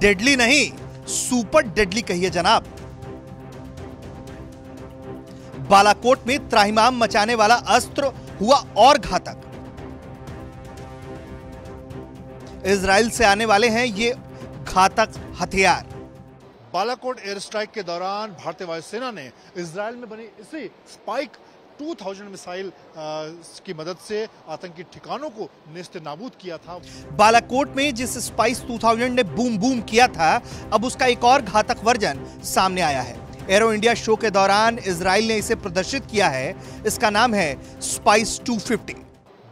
Deadly नहीं super deadly कहिए जनाब। बालाकोट में त्राहिमाम मचाने वाला अस्त्र हुआ और घातक। इसराइल से आने वाले हैं ये घातक हथियार। बालाकोट एयर स्ट्राइक के दौरान भारतीय वायुसेना ने इसराइल में बनी इसी स्पाइक 2000 मिसाइल की मदद से आतंकी ठिकानों को नेस्त नाबूद किया था। बालाकोट में जिस स्पाइस 2000 ने बूम बूम किया था अब उसका एक और घातक वर्जन सामने आया है। एरो इंडिया शो के दौरान इसराइल ने इसे प्रदर्शित किया है। इसका नाम है स्पाइस 250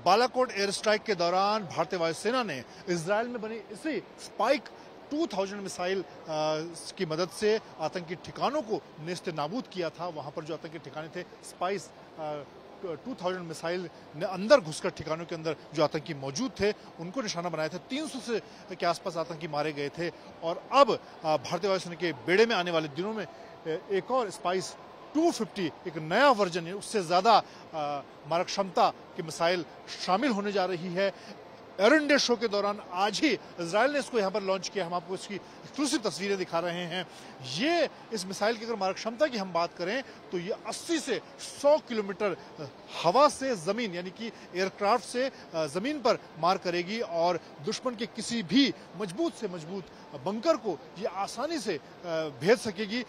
बालाकोट एयर स्ट्राइक के दौरान भारतीय वायुसेना ने इसराइल में बनी इसी स्पाइक 2000 मिसाइल की मदद से आतंकी ठिकानों को नेस्त नाबूद किया था। वहाँ पर जो आतंकी ठिकाने थे, स्पाइस 2000 मिसाइल ने अंदर घुसकर ठिकानों के अंदर जो आतंकी मौजूद थे, उनको निशाना बनाया था। 300 से के आसपास आतंकी मारे गए थे। और अब भारतीय वायुसेना के बेड़े में आने वाले दिनों में एक और स्पाइस 250 एक नया वर्जन है, उससे ज़्यादा मारक क्षमता की मिसाइल शामिल होने जा रही है। एयर इंडिया शो के दौरान आज ही इसराइल ने इसको यहाँ पर लॉन्च किया। हम आपको इसकी एक्सक्लूसिव तस्वीरें दिखा रहे हैं। ये इस मिसाइल की अगर मारक क्षमता की हम बात करें तो ये 80 से 100 किलोमीटर हवा से ज़मीन, यानी कि एयरक्राफ्ट से ज़मीन पर मार करेगी और दुश्मन के किसी भी मज़बूत से मज़बूत बंकर को ये आसानी से भेज सकेगी।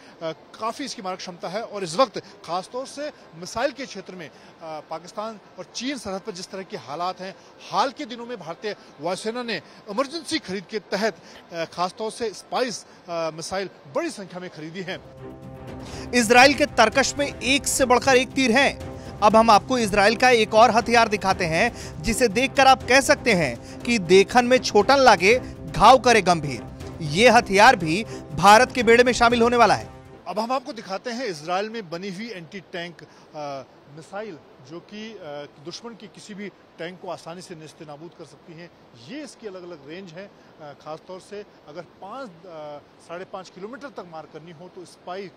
काफ़ी इसकी मारक क्षमता है और इस वक्त खासतौर से मिसाइल के क्षेत्र में पाकिस्तान और चीन सरहद पर जिस तरह के हालात हैं, हाल के दिनों में भारतीय वायुसेना ने इमरजेंसी खरीद के तहत खासतौर से स्पाइस मिसाइल बड़ी संख्या में खरीदी है। इसराइल के तर्कश में एक से बढ़कर एक तीर है। अब हम आपको इसराइल का एक और हथियार दिखाते हैं जिसे देखकर आप कह सकते हैं कि देखन में छोटन लागे घाव करे गंभीर। ये हथियार भी भारत के बेड़े में शामिल होने वाला है। अब हम आपको दिखाते हैं इसराइल में बनी हुई एंटी टैंक मिसाइल जो कि दुश्मन की किसी भी टैंक को आसानी से नस्त नाबूद कर सकती हैं। ये इसकी अलग अलग रेंज है। ख़ासतौर से अगर पाँच साढ़े पाँच किलोमीटर तक मार करनी हो तो Spike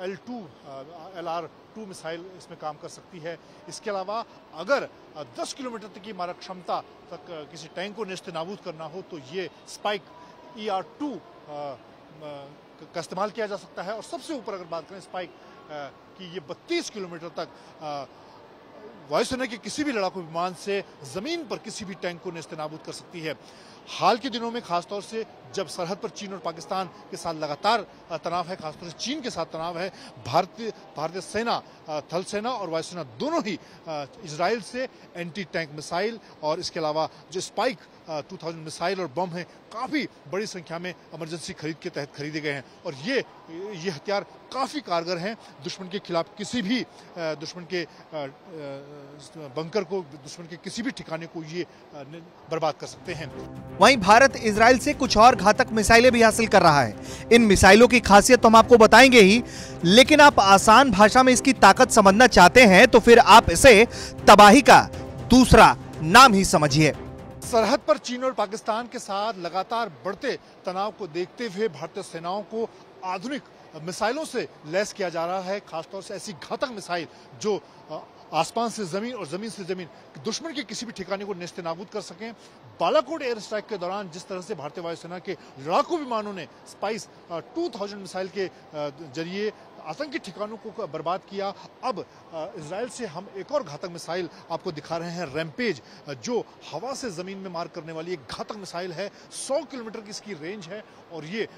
L two L R two missile इसमें काम कर सकती है। इसके अलावा अगर 10 किलोमीटर तक की मारक क्षमता तक किसी टैंक को नस्त नाबूद करना हो तो ये स्पाइक ई आर टू का इस्तेमाल किया जा सकता है। और सबसे ऊपर अगर बात करें स्पाइक कि ये 32 किलोमीटर तक वायुसेना के किसी भी लड़ाकू विमान से ज़मीन पर किसी भी टैंक को नस्तनाबूद कर सकती है। हाल के दिनों में खासतौर से जब सरहद पर चीन और पाकिस्तान के साथ लगातार तनाव है, खासतौर से चीन के साथ तनाव है, भारतीय भारतीय सेना थल सेना और वायुसेना दोनों ही इसराइल से एंटी टैंक मिसाइल और इसके अलावा जो स्पाइक 2000 मिसाइल और बम हैं, काफ़ी बड़ी संख्या में इमरजेंसी खरीद के तहत खरीदे गए हैं। और ये ये हथियार काफ़ी कारगर हैं, दुश्मन के खिलाफ किसी भी दुश्मन के बंकर को, दुश्मन के किसी भी ठिकाने को ये बर्बाद कर सकते हैं। वहीं भारत इसराइल से कुछ और घातक मिसाइलें भी हासिल कर रहा है। इन मिसाइलों की खासियत तो हम आपको बताएँगे ही लेकिन आप आसान भाषा में इसकी ताकत समझना चाहते हैं तो फिर आप इसे तबाही का दूसरा नाम ही समझिए। सरहद पर चीन और पाकिस्तान के साथ लगातार बढ़ते तनाव को देखते हुए भारतीय सेनाओं को आधुनिक मिसाइलों से लैस किया जा रहा है, खासतौर से ऐसी घातक मिसाइल जो आसमान से ज़मीन और ज़मीन से ज़मीन, दुश्मन के किसी भी ठिकाने को नेस्त नाबूद कर सकें। बालाकोट एयर स्ट्राइक के दौरान जिस तरह से भारतीय वायुसेना के लड़ाकू विमानों ने स्पाइस 2000 मिसाइल के ज़रिए आतंकी ठिकानों को बर्बाद किया। अब इसराइल से हम एक और घातक मिसाइल आपको दिखा रहे हैं, रैमपेज, जो हवा से ज़मीन में मार करने वाली एक घातक मिसाइल है। 100 किलोमीटर की इसकी रेंज है और ये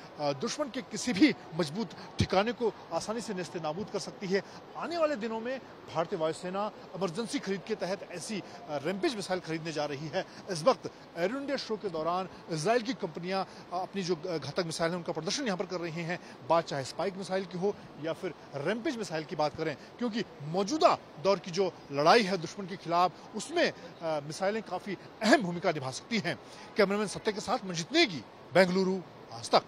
दुश्मन के किसी भी मज़बूत ठिकाने को आसानी से नस्ते नाबूद कर सकती है। आने वाले दिनों में भारतीय वायुसेना इमरजेंसी खरीद के तहत ऐसी रैमपेज मिसाइल खरीदने जा रही है। इस वक्त एयर इंडिया शो के दौरान इसराइल की कंपनियाँ अपनी जो घातक मिसाइल है उनका प्रदर्शन यहाँ पर कर रही हैं। बात चाहे स्पाइक मिसाइल की हो या फिर रेमपेज मिसाइल की बात करें, क्योंकि मौजूदा दौर की जो लड़ाई है दुश्मन के खिलाफ, उसमें मिसाइलें काफ़ी अहम भूमिका निभा सकती हैं। कैमरामैन सत्य के साथ मंजित नेगी, बेंगलुरु, आज तक।